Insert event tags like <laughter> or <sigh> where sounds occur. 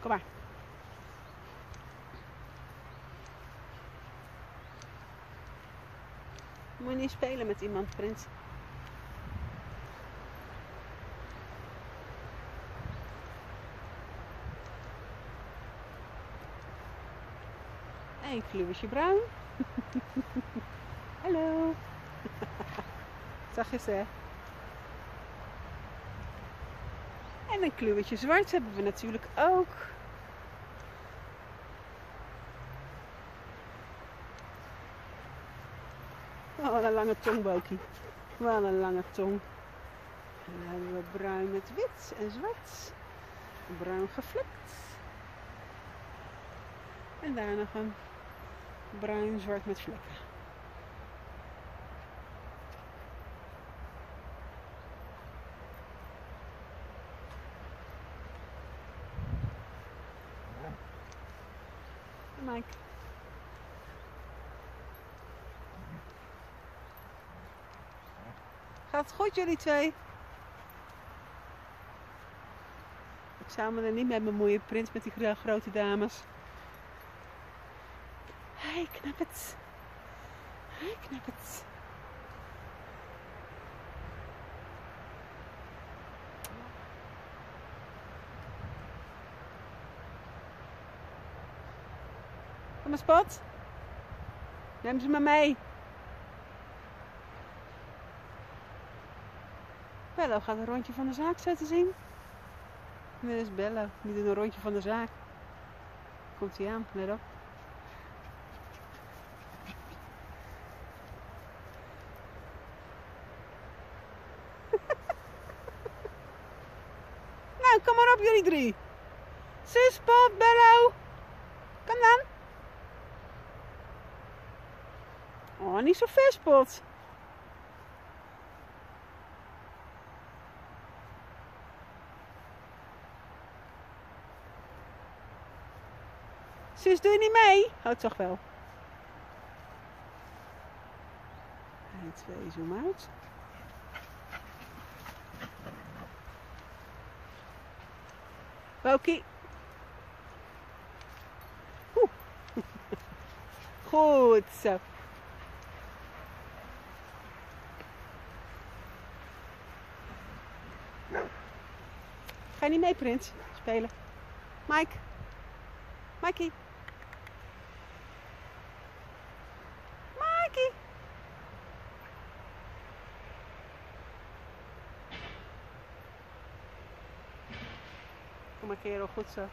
Kom maar. Moet niet spelen met iemand, prins. Een kluwtje bruin. <laughs> Hallo. Zag je ze? En een kluwtje zwart hebben we natuurlijk ook. Oh, wat een lange tong, Bokie. Wat een lange tong. En dan hebben we bruin met wit en zwart. Bruin gevlekt. En daar nog een bruin-zwart met vlekken. Mike. Gaat het goed jullie twee? Ik zou me er niet mee bemoeien, prins met die gro- grote dames. Hij knap het. Hij knap het. Maar, Spot. Neem ze maar mee. Bello gaat een rondje van de zaak zetten zien. Dit is Bello. Die een rondje van de zaak. Komt hij aan, let op. <laughs> nou, kom maar op jullie drie. Zus, Pop, Bello. Kom dan. Oh, niet zo ver, Spot. Zus, doe je niet mee? Oh, toch wel. 1, 2, zoom uit. Bokie. Oeh. <laughs> Goed zo. Ga je niet mee, Prins? Spelen. Mike. Mikey. Mikey. Kom maar kerel, goed zo.